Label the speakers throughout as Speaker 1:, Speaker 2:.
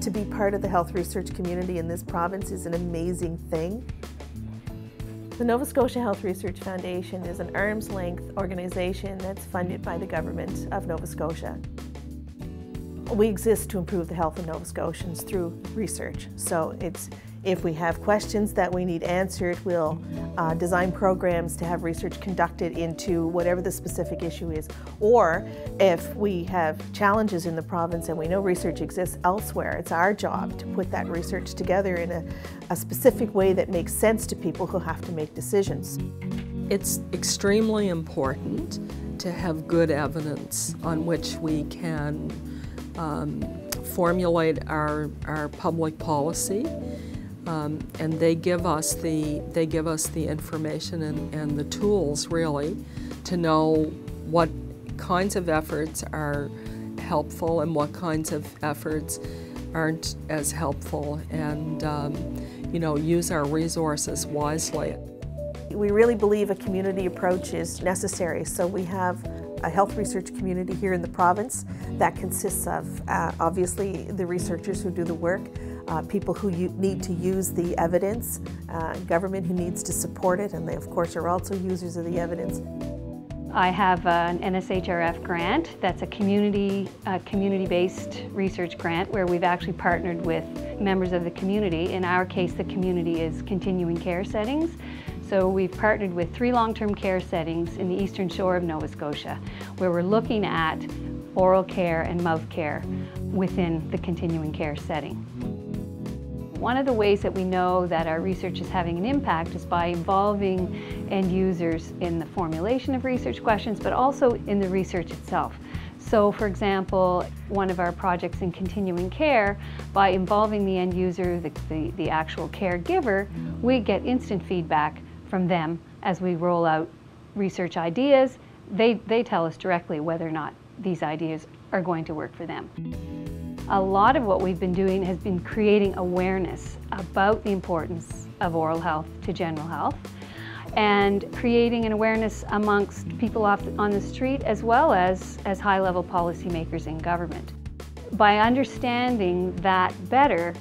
Speaker 1: to be part of the health research community in this province is an amazing thing. The Nova Scotia Health Research Foundation is an arm's length organization that's funded by the government of Nova Scotia. We exist to improve the health of Nova Scotians through research. So it's if we have questions that we need answered, we'll uh, design programs to have research conducted into whatever the specific issue is. Or if we have challenges in the province and we know research exists elsewhere, it's our job to put that research together in a, a specific way that makes sense to people who have to make decisions.
Speaker 2: It's extremely important to have good evidence on which we can um, formulate our, our public policy um, and they give us the they give us the information and, and the tools really to know what kinds of efforts are helpful and what kinds of efforts aren't as helpful and um, you know use our resources wisely.
Speaker 1: We really believe a community approach is necessary so we have a health research community here in the province that consists of uh, obviously the researchers who do the work uh, people who need to use the evidence, uh, government who needs to support it, and they of course are also users of the evidence.
Speaker 3: I have an NSHRF grant that's a community uh, community-based research grant where we've actually partnered with members of the community. In our case, the community is continuing care settings. So we've partnered with three long-term care settings in the eastern shore of Nova Scotia where we're looking at oral care and mouth care within the continuing care setting. One of the ways that we know that our research is having an impact is by involving end users in the formulation of research questions, but also in the research itself. So for example, one of our projects in continuing care, by involving the end user, the, the, the, actual caregiver, we get instant feedback from them as we roll out research ideas. They, they tell us directly whether or not these ideas are going to work for them. A lot of what we've been doing has been creating awareness about the importance of oral health to general health and creating an awareness amongst people off on the street as well as, as high-level policymakers in government. By understanding that better,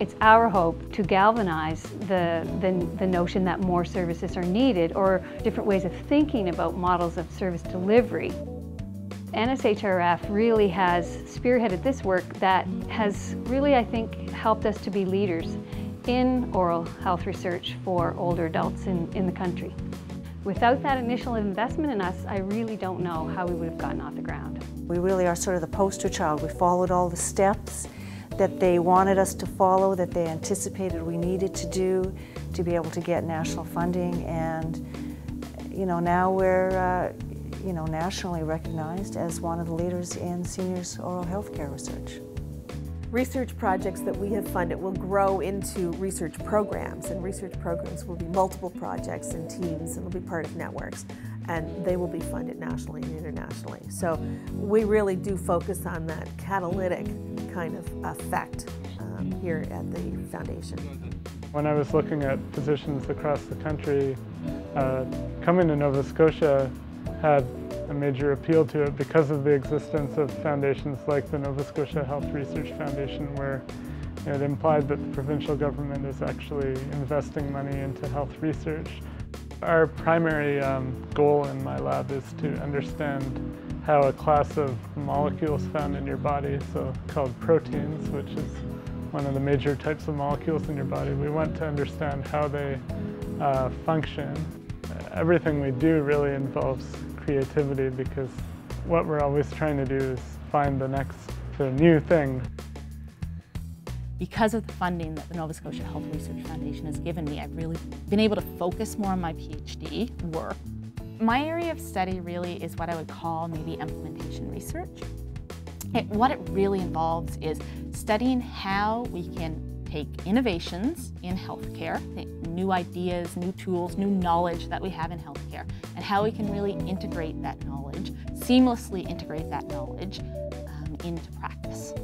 Speaker 3: it's our hope to galvanize the, the, the, notion that more services are needed or different ways of thinking about models of service delivery. NSHRF really has spearheaded this work that has really, I think, helped us to be leaders in oral health research for older adults in, in the country. Without that initial investment in us, I really don't know how we would have gotten off the ground.
Speaker 4: We really are sort of the poster child. We followed all the steps that they wanted us to follow, that they anticipated we needed to do to be able to get national funding. And, you know, now we're, uh, you know, nationally recognized as one of the leaders in seniors oral health care research.
Speaker 1: Research projects that we have funded will grow into research programs, and research programs will be multiple projects and teams and will be part of networks, and they will be funded nationally and internationally. So we really do focus on that catalytic kind of effect um, here at the foundation.
Speaker 5: When I was looking at positions across the country, uh, coming to Nova Scotia had a major appeal to it because of the existence of foundations like the Nova Scotia Health Research Foundation where it implied that the provincial government is actually investing money into health research. Our primary um, goal in my lab is to understand how a class of molecules found in your body, so called proteins, which is one of the major types of molecules in your body, we want to understand how they uh, function. Everything we do really involves creativity because what we're always trying to do is find the next the new thing.
Speaker 6: Because of the funding that the Nova Scotia Health Research Foundation has given me, I've really been able to focus more on my PhD work. My area of study really is what I would call maybe implementation research. It, what it really involves is studying how we can take innovations in healthcare, new ideas, new tools, new knowledge that we have in healthcare, and how we can really integrate that knowledge, seamlessly integrate that knowledge um, into practice.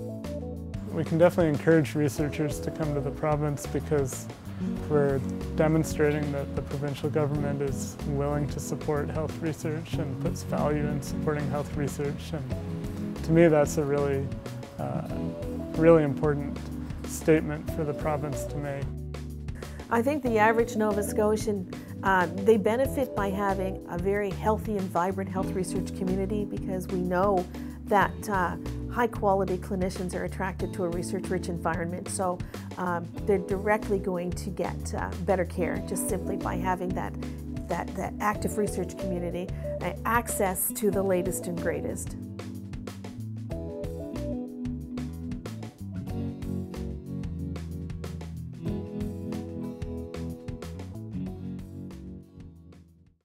Speaker 5: We can definitely encourage researchers to come to the province because we're demonstrating that the provincial government is willing to support health research and puts value in supporting health research. And to me, that's a really, uh, really important statement for the province to make.
Speaker 1: I think the average Nova Scotian, uh, they benefit by having a very healthy and vibrant health research community because we know that uh, high quality clinicians are attracted to a research rich environment. So um, they're directly going to get uh, better care just simply by having that, that, that active research community, uh, access to the latest and greatest.